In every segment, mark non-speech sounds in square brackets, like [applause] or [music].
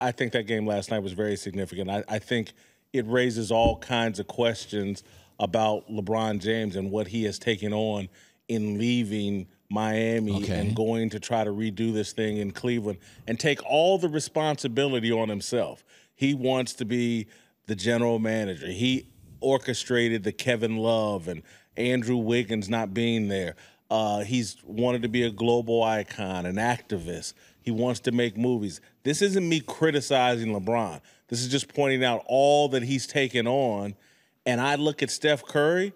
I think that game last night was very significant. I, I think it raises all kinds of questions about LeBron James and what he has taken on in leaving Miami Okay. and going to try to redo this thing in Cleveland and take all the responsibility on himself. He wants to be the general manager. He orchestrated the Kevin Love and Andrew Wiggins not being there. Uh, he's wanted to be a global icon, an activist. He wants to make movies. This isn't me criticizing LeBron. This is just pointing out all that he's taken on. And I look at Steph Curry,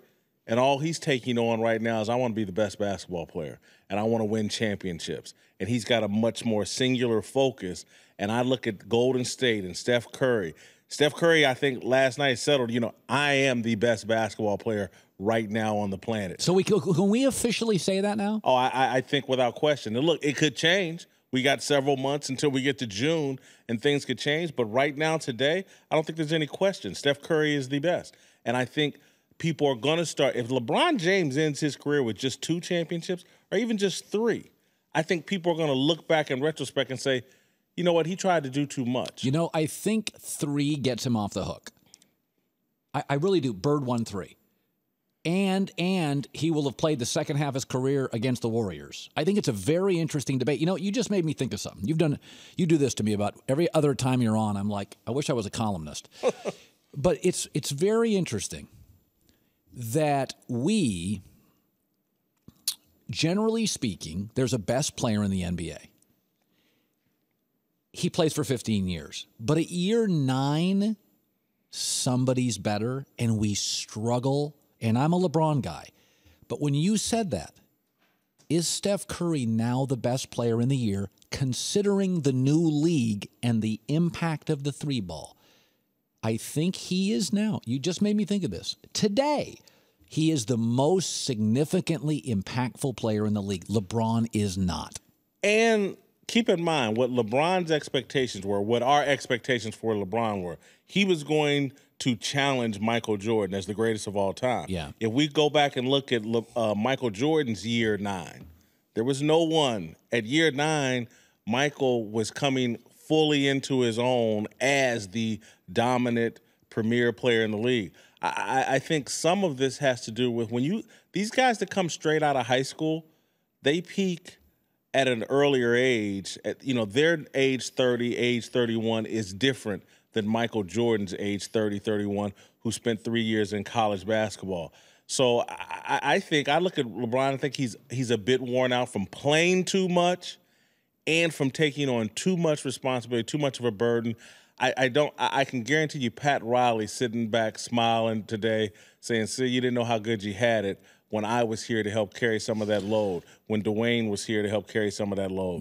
and all he's taking on right now is I want to be the best basketball player and I want to win championships. And he's got a much more singular focus. And I look at Golden State and Steph Curry. Steph Curry, I think last night settled, you know, I am the best basketball player right now on the planet. So we can, we officially say that now? Oh, I, I think without question. And look, it could change. We got several months until we get to June and things could change. But right now, today, I don't think there's any question. Steph Curry is the best. And I think people are going to start, if LeBron James ends his career with just two championships or even just three, I think people are going to look back in retrospect and say, you know what, he tried to do too much. You know, I think three gets him off the hook. I, I really do. Bird won three. And and he will have played the second half of his career against the Warriors. I think it's a very interesting debate. You know, you just made me think of something. You've done you do this to me about every other time you're on. I'm like, I wish I was a columnist. [laughs] but it's it's very interesting that we generally speaking, there's a best player in the NBA he plays for 15 years. But at year nine, somebody's better, and we struggle. And I'm a LeBron guy. But when you said that, is Steph Curry now the best player in the year, considering the new league and the impact of the three ball? I think he is now. You just made me think of this. Today, he is the most significantly impactful player in the league. LeBron is not. And keep in mind what LeBron's expectations were, what our expectations for LeBron were. He was going to challenge Michael Jordan as the greatest of all time. Yeah. If we go back and look at uh, Michael Jordan's year nine, there was no one at year nine. Michael was coming fully into his own as the dominant premier player in the league. I, I, I think some of this has to do with when you these guys that come straight out of high school, they peak at an earlier age, at, you know, their age 30, age 31 is different than Michael Jordan's age 30, 31, who spent three years in college basketball. So I, I think I look at LeBron. I think he's he's a bit worn out from playing too much, and from taking on too much responsibility, too much of a burden. I, I don't. I, I can guarantee you, Pat Riley sitting back smiling today, saying, "See, you didn't know how good you had it." When I was here to help carry some of that load, when Dwayne was here to help carry some of that load.